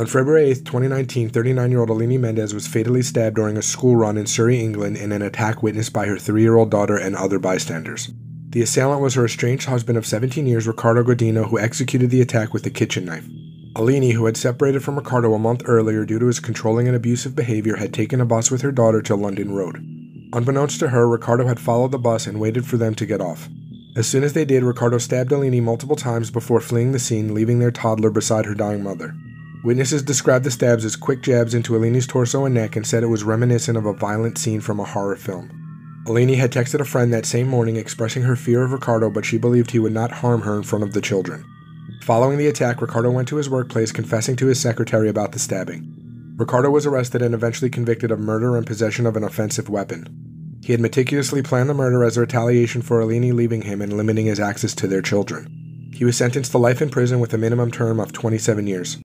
On February 8, 2019, 39 year old Aliny Mendes was fatally stabbed during a school run in Surrey, England, in an attack witnessed by her three year old daughter and other bystanders. The assailant was her estranged husband of 17 years, Ricardo Godinho, who executed the attack with a kitchen knife. Aliny, who had separated from Ricardo a month earlier due to his controlling and abusive behavior, had taken a bus with her daughter to London Road. Unbeknownst to her, Ricardo had followed the bus and waited for them to get off. As soon as they did, Ricardo stabbed Alini multiple times before fleeing the scene, leaving their toddler beside her dying mother. Witnesses described the stabs as quick jabs into Aliny's torso and neck and said it was reminiscent of a violent scene from a horror film. Aliny had texted a friend that same morning expressing her fear of Ricardo, but she believed he would not harm her in front of the children. Following the attack, Ricardo went to his workplace confessing to his secretary about the stabbing. Ricardo was arrested and eventually convicted of murder and possession of an offensive weapon. He had meticulously planned the murder as a retaliation for Alini leaving him and limiting his access to their children. He was sentenced to life in prison with a minimum term of 27 years.